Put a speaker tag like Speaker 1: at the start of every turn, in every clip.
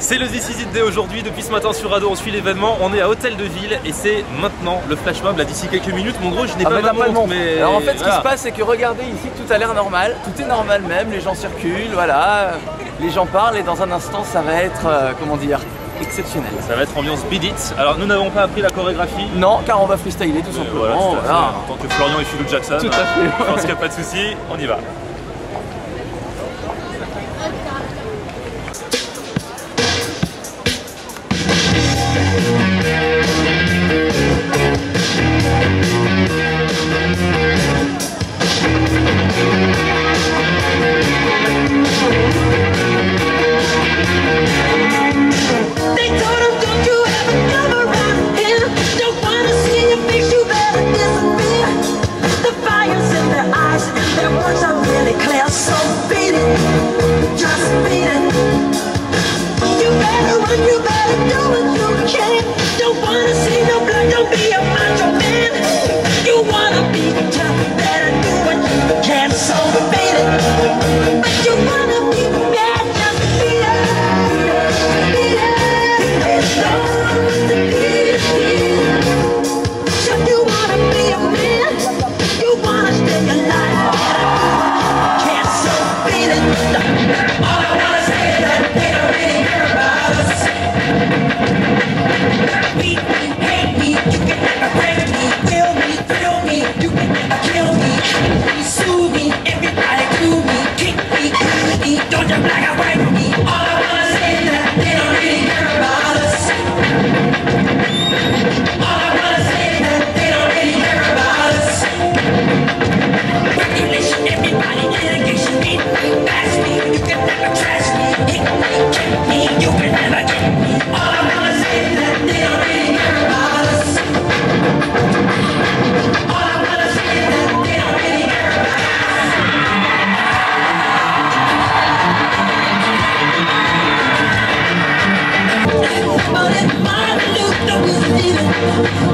Speaker 1: C'est le This Is It Day aujourd'hui, depuis ce matin sur Rado on suit l'événement, on est à Hôtel de Ville et c'est maintenant le flash mob là d'ici quelques minutes, mon gros je n'ai
Speaker 2: Ah,
Speaker 1: pas
Speaker 2: pas le
Speaker 1: mais...
Speaker 2: Alors en fait, ce qui se passe, c'est que regardez ici, tout a l'air normal, tout est normal même, les gens circulent, voilà, les gens parlent et dans un instant, ça va être, euh, comment dire, exceptionnel.
Speaker 1: Ça va être ambiance Beat It. Alors nous n'avons pas appris la chorégraphie,
Speaker 2: Non, car on va freestyler tout
Speaker 1: Euh,
Speaker 2: simplement.
Speaker 1: voilà,
Speaker 2: voilà.
Speaker 1: en tant que Florian et Philou Jackson,
Speaker 2: Tout à fait.
Speaker 1: je pense qu'il n'y a pas de souci, on y va.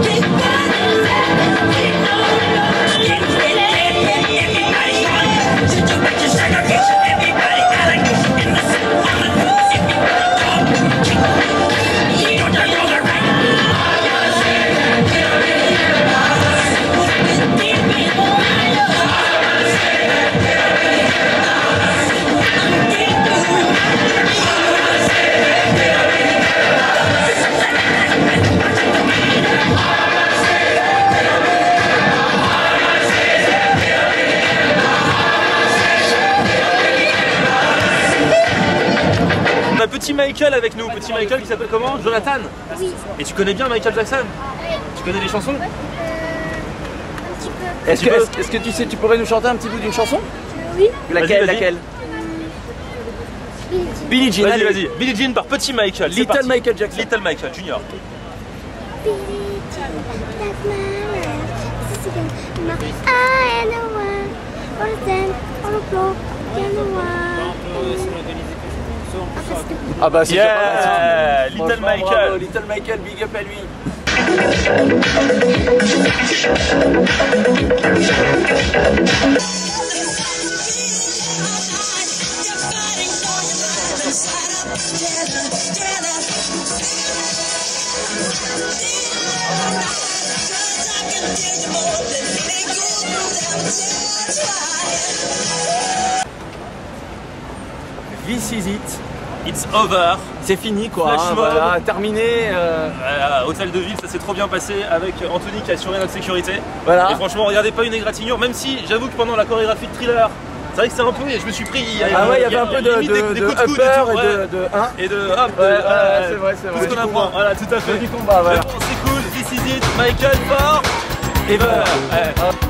Speaker 1: Goodbye. Petit Michael avec nous, petit Michael qui s'appelle comment Jonathan
Speaker 3: Oui,
Speaker 1: Et tu connais bien Michael Jackson
Speaker 3: oui,
Speaker 1: Tu connais les chansons
Speaker 3: peu.
Speaker 2: Est-ce que, est-ce que tu sais, tu pourrais nous chanter un petit bout d'une chanson
Speaker 3: Oui,
Speaker 2: Laquelle, laquelle
Speaker 3: Billie Jean.
Speaker 2: Billie Jean,
Speaker 1: Vas-y, vas-y. Billie Jean par petit Michael.
Speaker 2: Little
Speaker 1: parti.
Speaker 2: Michael Jackson.
Speaker 1: Little Michael Junior.
Speaker 3: Billie Jean, that's my life. I one. Ah,
Speaker 2: Ah bah c'est
Speaker 1: Yeah. Little
Speaker 2: Franchement,
Speaker 1: Michael.
Speaker 2: bravo, Little Michael, big up à lui. This is it.
Speaker 1: It's over.
Speaker 2: C'est fini quoi. Hein, voilà, terminé. euh,
Speaker 1: Voilà, hôtel de ville, ça s'est trop bien passé avec Anthony qui a assuré notre sécurité.
Speaker 2: voilà.
Speaker 1: Et franchement, regardez pas une égratignure, même si j'avoue que pendant la chorégraphie de thriller, c'est vrai que c'est un peu, je me suis pris.
Speaker 2: Ah ouais, il y avait un peu de, de,
Speaker 1: des
Speaker 2: de
Speaker 1: coups de coude tout,
Speaker 2: et de, de hein
Speaker 1: Et de hop,
Speaker 2: Ouais, c'est vrai, c'est vrai.
Speaker 1: Tout ce qu'on apprend, voilà, tout à fait.
Speaker 2: du combat, voilà.
Speaker 1: C'est cool, this is it, Michael Ever.